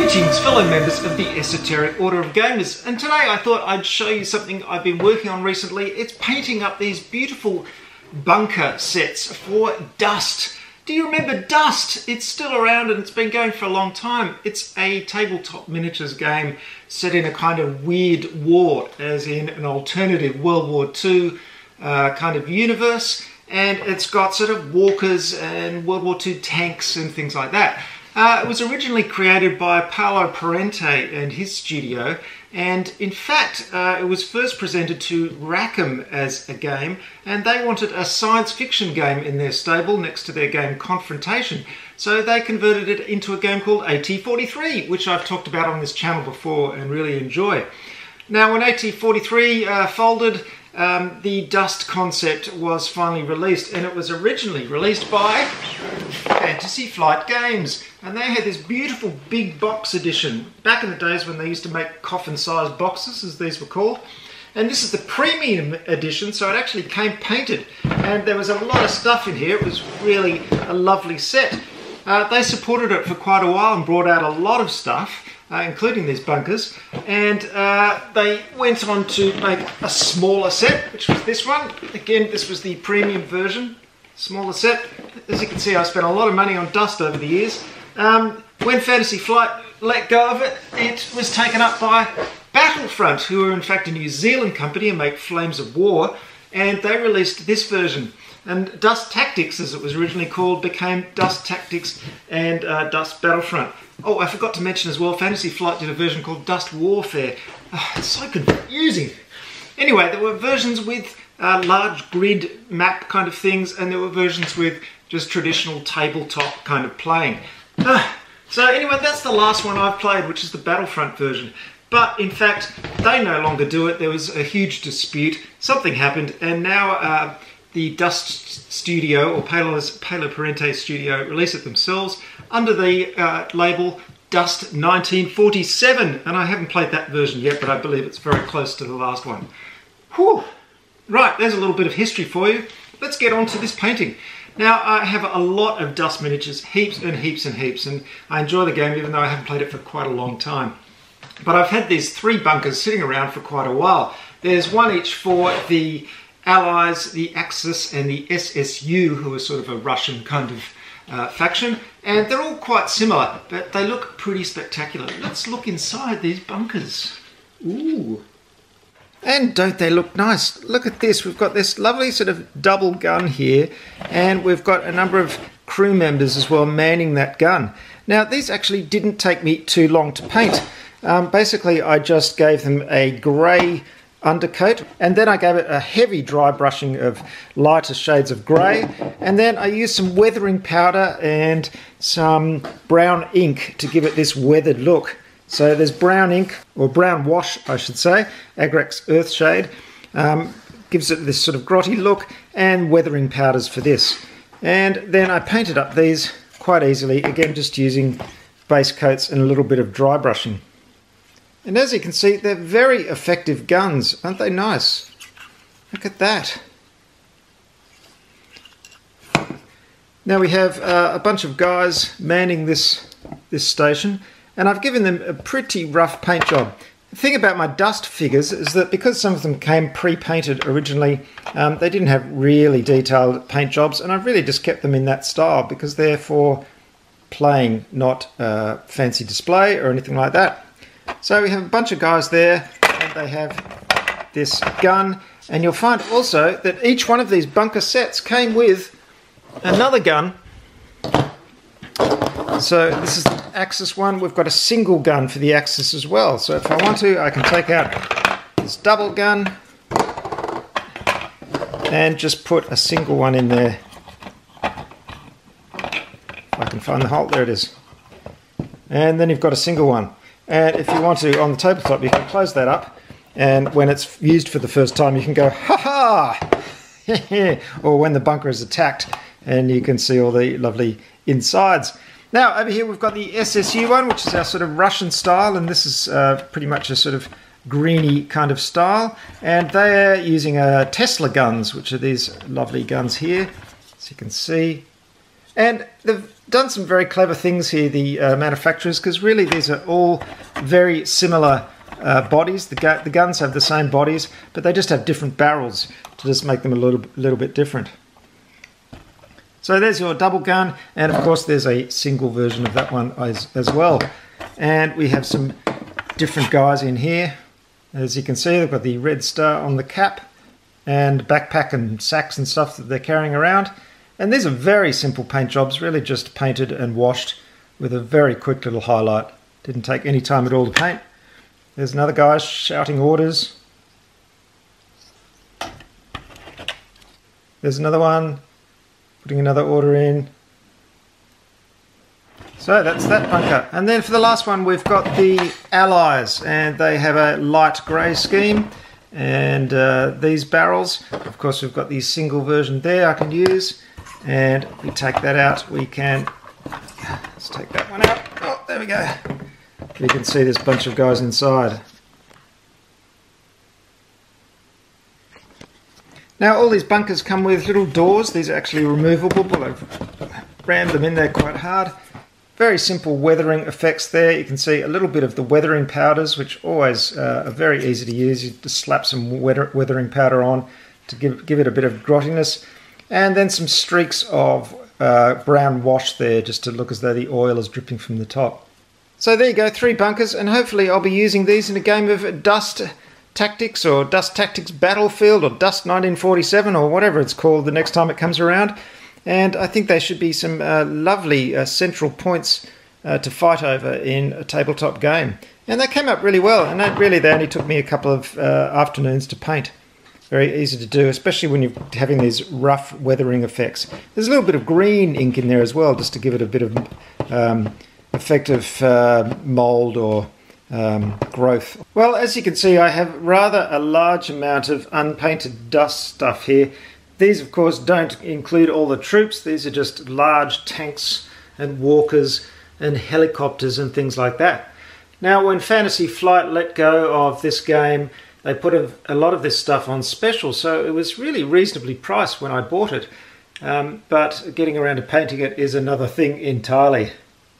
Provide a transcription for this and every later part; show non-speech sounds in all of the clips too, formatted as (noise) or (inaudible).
Greetings, fellow members of the Esoteric Order of Gamers, and today I thought I'd show you something I've been working on recently. It's painting up these beautiful bunker sets for Dust. Do you remember Dust? It's still around and it's been going for a long time. It's a tabletop miniatures game set in a kind of weird war, as in an alternative World War II uh, kind of universe, and it's got sort of walkers and World War II tanks and things like that. Uh, it was originally created by Paolo Parente and his studio, and in fact, uh, it was first presented to Rackham as a game, and they wanted a science fiction game in their stable next to their game Confrontation. So they converted it into a game called AT43, which I've talked about on this channel before and really enjoy. Now, when AT43 uh, folded, um, the Dust concept was finally released, and it was originally released by Fantasy Flight Games. And they had this beautiful big box edition back in the days when they used to make coffin sized boxes, as these were called. And this is the premium edition, so it actually came painted. And there was a lot of stuff in here. It was really a lovely set. Uh, they supported it for quite a while and brought out a lot of stuff uh, including these bunkers, and uh, they went on to make a smaller set, which was this one. Again, this was the premium version, smaller set. As you can see, I spent a lot of money on dust over the years. Um, when Fantasy Flight let go of it, it was taken up by Battlefront, who are in fact a New Zealand company and make Flames of War, and they released this version. And Dust Tactics, as it was originally called, became Dust Tactics and uh, Dust Battlefront. Oh, I forgot to mention as well, Fantasy Flight did a version called Dust Warfare. Oh, it's so confusing. Anyway, there were versions with uh, large grid map kind of things, and there were versions with just traditional tabletop kind of playing. Uh, so anyway, that's the last one I've played, which is the Battlefront version. But in fact, they no longer do it. There was a huge dispute. Something happened, and now uh, the Dust Studio or Paolo, Paolo Parente Studio release it themselves under the uh, label Dust 1947. And I haven't played that version yet, but I believe it's very close to the last one. Whew. Right, there's a little bit of history for you. Let's get on to this painting. Now, I have a lot of Dust miniatures, heaps and heaps and heaps, and I enjoy the game even though I haven't played it for quite a long time. But I've had these three bunkers sitting around for quite a while. There's one each for the Allies, the Axis, and the SSU, who are sort of a Russian kind of uh, faction, and they're all quite similar, but they look pretty spectacular. Let's look inside these bunkers. Ooh. And don't they look nice? Look at this. We've got this lovely sort of double gun here, and we've got a number of crew members as well manning that gun. Now, these actually didn't take me too long to paint. Um, basically, I just gave them a grey undercoat and then I gave it a heavy dry brushing of lighter shades of grey and then I used some weathering powder and some brown ink to give it this weathered look. So there's brown ink or brown wash I should say, Agrax Earthshade, um, gives it this sort of grotty look and weathering powders for this. And then I painted up these quite easily, again just using base coats and a little bit of dry brushing. And as you can see, they're very effective guns. Aren't they nice? Look at that. Now we have uh, a bunch of guys manning this, this station, and I've given them a pretty rough paint job. The thing about my dust figures is that because some of them came pre-painted originally, um, they didn't have really detailed paint jobs, and I've really just kept them in that style because they're for playing, not uh, fancy display or anything like that. So we have a bunch of guys there and they have this gun and you'll find also that each one of these bunker sets came with another gun. So this is the Axis one. We've got a single gun for the Axis as well. So if I want to, I can take out this double gun and just put a single one in there. If I can find the hole, there it is. And then you've got a single one. And if you want to, on the tabletop, you can close that up. And when it's used for the first time, you can go, ha ha! (laughs) or when the bunker is attacked, and you can see all the lovely insides. Now, over here we've got the SSU one, which is our sort of Russian style, and this is uh, pretty much a sort of greeny kind of style. And they're using uh, Tesla guns, which are these lovely guns here, as you can see. And they've done some very clever things here, the uh, manufacturers, because really these are all very similar uh, bodies. The, gu the guns have the same bodies, but they just have different barrels to just make them a little, little bit different. So there's your double gun, and of course there's a single version of that one as, as well. And we have some different guys in here. As you can see, they've got the red star on the cap and backpack and sacks and stuff that they're carrying around. And these are very simple paint jobs, really just painted and washed with a very quick little highlight. Didn't take any time at all to paint. There's another guy shouting orders. There's another one putting another order in. So that's that bunker. And then for the last one, we've got the Allies, and they have a light grey scheme. And uh, these barrels, of course, we've got the single version there I can use. And we take that out, we can, let's take that one out. Oh, there we go. You can see this bunch of guys inside. Now all these bunkers come with little doors. These are actually removable, but I've rammed them in there quite hard. Very simple weathering effects there. You can see a little bit of the weathering powders, which always uh, are very easy to use. You just slap some weathering powder on to give, give it a bit of grottiness. And then some streaks of uh, brown wash there, just to look as though the oil is dripping from the top. So there you go, three bunkers, and hopefully I'll be using these in a game of Dust Tactics or Dust Tactics Battlefield or Dust 1947 or whatever it's called the next time it comes around. And I think they should be some uh, lovely uh, central points uh, to fight over in a tabletop game. And they came up really well, and that really they only took me a couple of uh, afternoons to paint. Very easy to do, especially when you're having these rough weathering effects. There's a little bit of green ink in there as well, just to give it a bit of um, effective uh, mold or um, growth. Well, as you can see, I have rather a large amount of unpainted dust stuff here. These, of course, don't include all the troops. These are just large tanks and walkers and helicopters and things like that. Now, when Fantasy Flight let go of this game, they put a, a lot of this stuff on special, so it was really reasonably priced when I bought it. Um, but getting around to painting it is another thing entirely.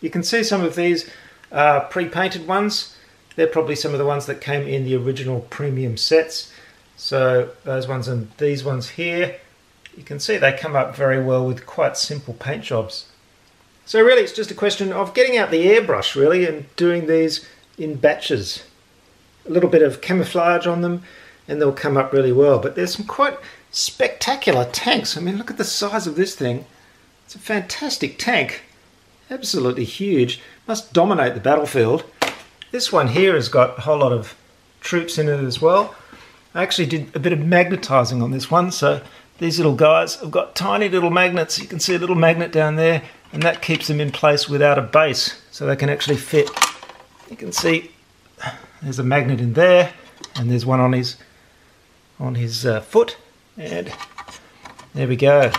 You can see some of these uh, pre-painted ones. They're probably some of the ones that came in the original premium sets. So those ones and these ones here, you can see they come up very well with quite simple paint jobs. So really it's just a question of getting out the airbrush really and doing these in batches. A little bit of camouflage on them and they'll come up really well. But there's some quite spectacular tanks. I mean look at the size of this thing. It's a fantastic tank. Absolutely huge. Must dominate the battlefield. This one here has got a whole lot of troops in it as well. I actually did a bit of magnetizing on this one, so these little guys have got tiny little magnets. You can see a little magnet down there, and that keeps them in place without a base, so they can actually fit. You can see there's a magnet in there, and there's one on his on his uh, foot, and there we go. And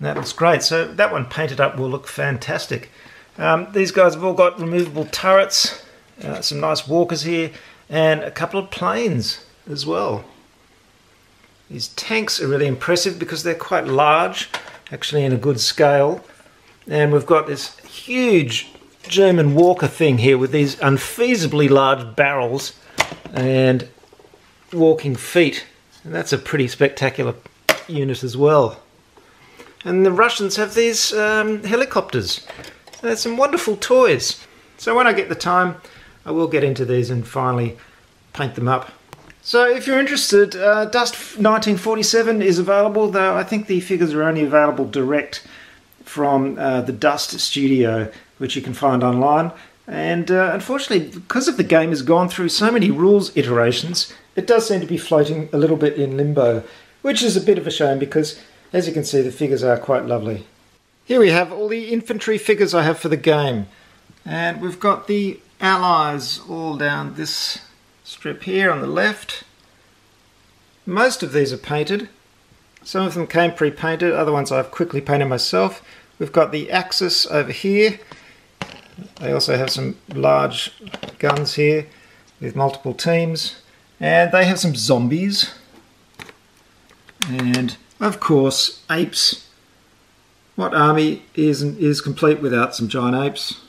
that looks great. So that one painted up will look fantastic. Um, these guys have all got removable turrets, uh, some nice walkers here, and a couple of planes as well. These tanks are really impressive because they're quite large, actually in a good scale. And we've got this huge German Walker thing here with these unfeasibly large barrels and walking feet. And that's a pretty spectacular unit as well. And the Russians have these um, helicopters. So there's some wonderful toys. So when I get the time, I will get into these and finally paint them up. So if you're interested, uh, Dust 1947 is available, though I think the figures are only available direct from uh, the Dust studio, which you can find online. And uh, unfortunately, because of the game has gone through so many rules iterations, it does seem to be floating a little bit in limbo, which is a bit of a shame because as you can see, the figures are quite lovely. Here we have all the infantry figures I have for the game. And we've got the allies all down this strip here on the left. Most of these are painted. Some of them came pre-painted, other ones I've quickly painted myself. We've got the Axis over here. They also have some large guns here with multiple teams. And they have some zombies. And of course, apes What army isn't is complete without some giant apes?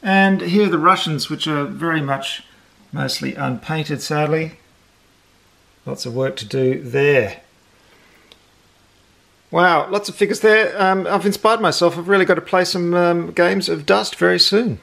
And here are the Russians, which are very much mostly unpainted, sadly. Lots of work to do there. Wow, lots of figures there. Um, I've inspired myself. I've really got to play some um, games of Dust very soon.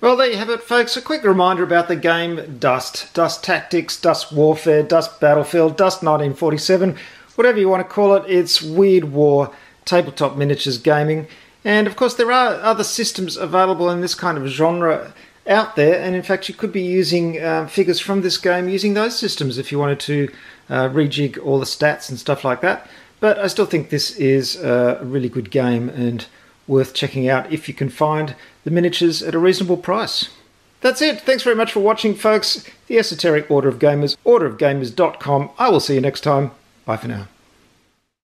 Well, there you have it, folks. A quick reminder about the game Dust. Dust Tactics, Dust Warfare, Dust Battlefield, Dust 1947, whatever you want to call it. It's Weird War tabletop miniatures gaming. And of course, there are other systems available in this kind of genre out there. And in fact, you could be using um, figures from this game using those systems if you wanted to uh, rejig all the stats and stuff like that. But I still think this is a really good game and worth checking out if you can find the miniatures at a reasonable price. That's it. Thanks very much for watching, folks. The Esoteric Order of Gamers, orderofgamers.com. I will see you next time. Bye for now.